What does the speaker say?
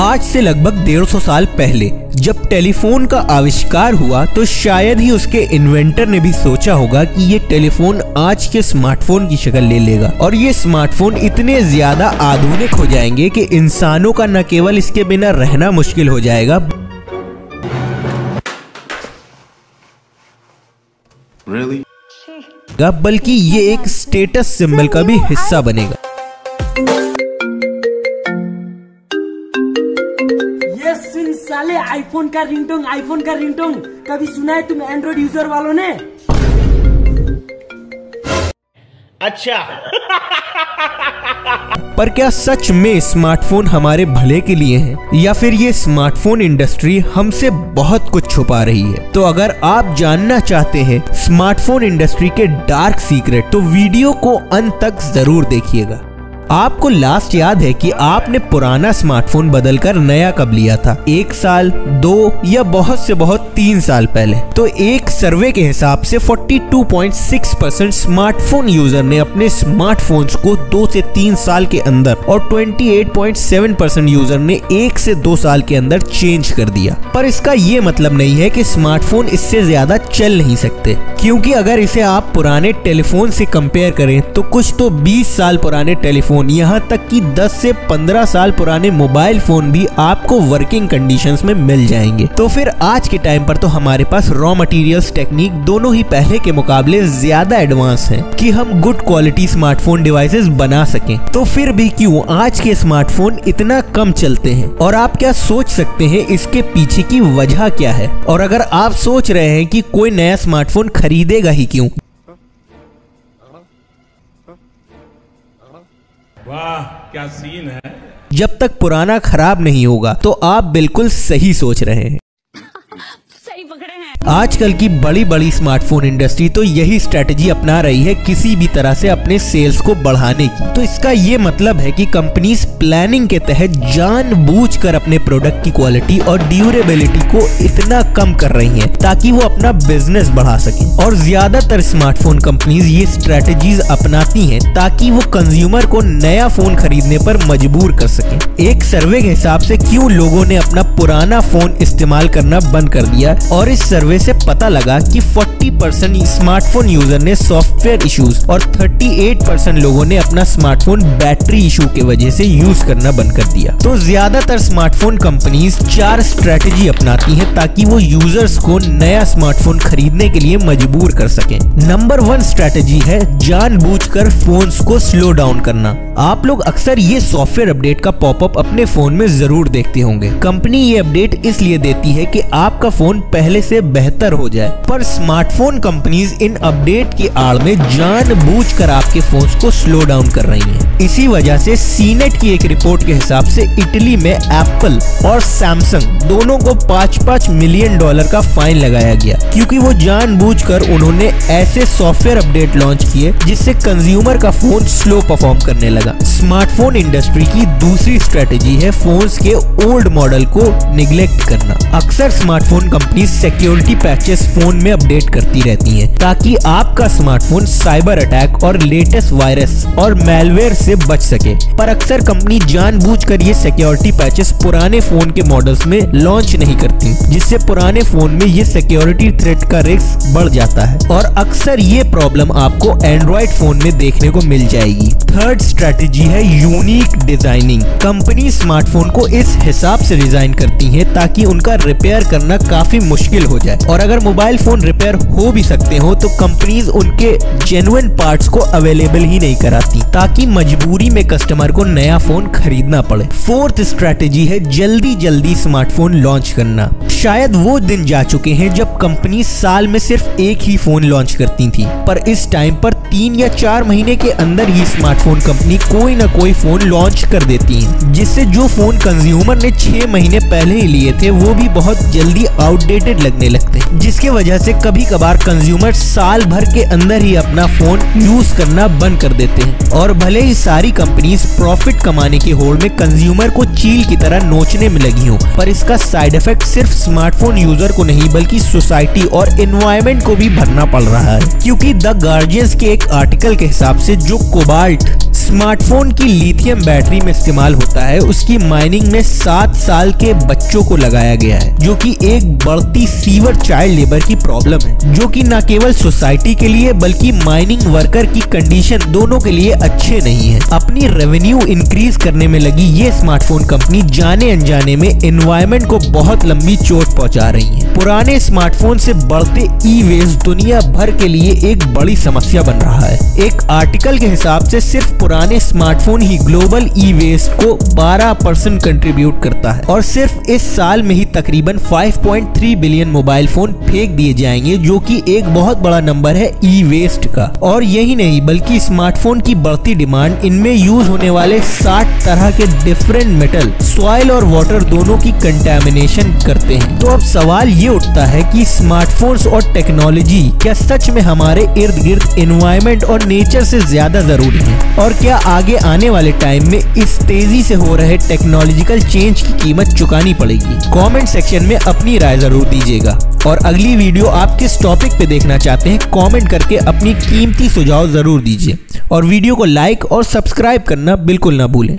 आज से लगभग डेढ़ सौ साल पहले जब टेलीफोन का आविष्कार हुआ तो शायद ही उसके इन्वेंटर ने भी सोचा होगा कि ये टेलीफोन आज के स्मार्टफ़ोन की शक्ल ले लेगा और ये स्मार्टफ़ोन इतने ज़्यादा आधुनिक हो जाएँगे कि इंसानों का न केवल इसके बिना रहना मुश्किल हो जाएगा Really? बल्कि ये एक स्टेटस सिंबल का भी हिस्सा बनेगा आईफोन का रिंगटोन आईफोन का रिंगटोन कभी सुना है तुम एंड्रॉइड यूज़र वालों ने? अच्छा। पर क्या सच में स्मार्टफ़ोन हमारे भले के लिए है या फिर ये स्मार्टफ़ोन इंडस्ट्री हमसे बहुत कुछ छुपा रही है? तो अगर आप जानना चाहते हैं स्मार्टफ़ोन इंडस्ट्री के डार्क सीक्रेट तो वीडियो को अंत तक ज़रूर देखिएगा। आपको लास्ट याद है कि आपने पुराना स्मार्टफ़ोन बदलकर नया कब लिया था? एक साल, दो या बहुत से बहुत तीन साल पहले। तो एक सर्वे के हिसाब से 42.6 परसेंट स्मार्टफ़ोन यूज़र ने अपने स्मार्टफोन्स को दो से तीन साल के अंदर और 28.7 परसेंट यूज़र ने एक से दो साल के अंदर चेंज कर दिया। पर इसका ये मतलब नहीं है कि स्मार्टफ़ोन इससे ज़्यादा चल नहीं सकते। क्योंकि अगर इसे आप पुराने टेलीफोन से कंपेयर करें तो कुछ तो 20 साल पुराने टेलीफोन यहाँ तक कि 10 से 15 साल पुराने मोबाइल फ़ोन भी आपको वर्किंग कंडीशन में मिल जाएँगे। तो फिर आज के टाइम पर तो हमारे पास रॉ मटेरियल्स टेक्निक दोनों ही पहले के मुकाबले ज़्यादा एडवांस है कि हम गुड क्वालिटी स्मार्टफ़ोन डिवाइसेस बना सकें। तो फिर भी क्यों आज के स्मार्टफ़ोन इतना कम चलते हैं? और आप क्या सोच सकते हैं इसके पीछे की वजह क्या है? और अगर आप सोच रहे हैं कि कोई नया स्मार्टफ़ोन खरीदेगा ही क्यों? वाह, क्या सीन है? जब तक पुराना खराब नहीं होगा तो आप बिल्कुल सही सोच रहे हैं। आजकल की बड़ी बड़ी स्मार्टफ़ोन इंडस्ट्री तो यही स्ट्रेटजी अपना रही है किसी भी तरह से अपने सेल्स को बढ़ाने की। तो इसका ये मतलब है कि कंपनीज़ प्लानिंग के तहत जानबूझकर अपने प्रोडक्ट की क्वालिटी और ड्यूरेबिलिटी को इतना कम कर रही हैं ताकि वो अपना बिज़नेस बढ़ा सके। और ज़्यादातर स्मार्टफ़ोन कंपनीज़ ये स्ट्रेटजीज अपनाती हैं ताकि वो कंज्यूमर को नया फ़ोन खरीदने पर मजबूर कर सके। एक सर्वे के हिसाब से क्यों लोगों ने अपना पुराना फ़ोन इस्तेमाल करना बंद कर दिया और इस सर्वे से पता लगा कि 40 परसेंट स्मार्टफ़ोन यूज़र ने सॉफ्टवेयर इश्यूज़ और 38 परसेंट लोगों ने अपना स्मार्टफ़ोन बैटरी इशू के वजह से यूज़ करना बंद कर दिया। तो ज़्यादातर स्मार्टफ़ोन कंपनीज़ चार स्ट्रेटेजी अपनाती हैं ताकि वो यूज़र्स को नया स्मार्टफ़ोन खरीदने के लिए मजबूर कर सके। नंबर वन स्ट्रेटेजी है जानबूझकर फोन्स को स्लो डाउन करना। आप लोग अक्सर ये सॉफ्टवेयर अपडेट का पॉपअप अपने फ़ोन में ज़रूर देखते होंगे। कंपनी ये अपडेट इसलिए देती है कि आपका फ़ोन पहले से बेहतर हो जाए। पर स्मार्टफ़ोन कंपनीज़ इन अपडेट की आड़ में जानबूझकर आपके फ़ोन को स्लो डाउन कर रही हैं। इसी वजह से सीनेट की एक रिपोर्ट के हिसाब से इटली में एप्पल और सैमसंग दोनों को पाँच पाँच मिलियन डॉलर का फाइन लगाया गया। क्योंकि वो जानबूझकर उन्होंने ऐसे सॉफ्टवेयर अपडेट लॉन्च किए जिससे कंज्यूमर का फ़ोन स्लो परफॉर्म करने लगा। स्मार्टफ़ोन इंडस्ट्री की दूसरी स्ट्रेटेजी है फोन्स के ओल्ड मॉडल को निग्लेक्ट करना। अक्सर smartphone company security patches phone में अपडेट करती रहती हैं, ताकि आपका स्मार्टफ़ोन साइबर अटैक और लेटेस्ट वायरस और मेलवेयर से बच सके। पर अक्सर कंपनी जानबूझकर ये सिक्योरिटी पैचेस पुराने फ़ोन के मॉडल्स में लॉन्च नहीं करती, जिससे पुराने फ़ोन में ये सिक्योरिटी थ्रेट का रिस्क बढ़ जाता है। और अक्सर ये प्रॉब्लम आपको एंड्रॉइड फ़ोन में देखने को मिल जाएगी। थर्ड स्ट्रेटेजी है यूनिक डिज़ाइनिंग कंपनी स्मार्टफ़ोन को इस हिसाब से डिज़ाइन करती है ताकि उनका रिपेयर करना काफ़ी मुश्किल हो जाए। और अगर मोबाइल फ़ोन रिपेयर हो भी सकते हो तो कंपनीज़ उनके जेनुइन पार्ट्स को अवेलेबल ही नहीं कराती, ताकि मजबूरी में कस्टमर को नया फ़ोन खरीदना पड़े। फोर्थ स्ट्रेटेजी है जल्दी जल्दी स्मार्टफ़ोन लॉन्च करना। शायद वो दिन जा चुके हैं जब कंपनी साल में सिर्फ़ एक ही फ़ोन लॉन्च करती थी, पर इस टाइम पर तीन या चार महीने के अंदर ही स्मार्टफ़ोन कंपनी कोई ना कोई फ़ोन लॉन्च कर देती है, जिससे जो फ़ोन कंज्यूमर ने छह महीने पहले ही लिए थे, वो भी बहुत जल्दी आउटडेटेड लगने लगते हैं। जिसके वजह से कभी कभार कंज्यूमर साल भर के अंदर ही अपना फ़ोन यूज़ करना बंद कर देते हैं। और भले ही सारी कंपनीज़ प्रॉफिट कमाने की होड़ में कंज्यूमर को चील की तरह नोचने में लगी हो, पर इसका साइड इफ़ेक्ट सिर्फ़ स्मार्टफ़ोन यूज़र को नहीं, बल्कि सोसाइटी और एनवायरमेंट को भी भरना पड़ रहा है। क्योंकि द गार्जियंस के एक आर्टिकल के हिसाब से जो कोबाल्ट स्मार्टफ़ोन की लिथियम बैटरी में इस्तेमाल होता है। उसकी माइनिंग में सात साल के बच्चों को लगाया गया है, जो कि एक बढ़ती सीवर चाइल्ड लेबर की प्रॉब्लम है, जो कि न केवल सोसाइटी के लिए, बल्कि माइनिंग वर्कर की कंडीशन दोनों के लिए अच्छे नहीं है। अपनी रेवेन्यू इंक्रीज करने में लगी ये स्मार्टफ़ोन कंपनी जाने अनजाने में एनवायरमेंट को बहुत लंबी चोट पहुँचा रही है। पुराने स्मार्टफ़ोन से बढ़ते ई वेस्ट दुनिया भर के लिए एक बड़ी समस्या बन रहा है। एक आर्टिकल के हिसाब से सिर्फ़ पुराने स्मार्टफ़ोन ही ग्लोबल ई वेस्ट को 12 परसेंट कंट्रीब्यूट करता है और सिर्फ़ इस साल में ही तकरीबन 5.3 बिलियन मोबाइल फ़ोन फेंक दिए जाएँगे, जो कि एक बहुत बड़ा नंबर है ई वेस्ट का। और यही नहीं, बल्कि स्मार्टफ़ोन की बढ़ती डिमांड, इनमें यूज़ होने वाले 60 तरह के डिफरेंट मेटल, सॉइल और वाटर दोनों की कंटेमिनेशन करते हैं। तो अब सवाल ये उठता है कि स्मार्टफोन्स और टेक्नोलॉजी क्या सच में हमारे इर्द गिर्द एनवायरमेंट और नेचर से ज़्यादा ज़रूरी है? और क्या आगे आने वाले टाइम में इस तेज़ी से हो रहे टेक्नोलॉजिकल चेंज की कीमत चुकानी पड़ेगी? कमेंट सेक्शन में अपनी राय ज़रूर दीजिएगा। और अगली वीडियो आप किस टॉपिक पे देखना चाहते हैं कमेंट करके अपनी कीमती सुझाव ज़रूर दीजिए। और वीडियो को लाइक और सब्सक्राइब करना बिल्कुल ना भूलें।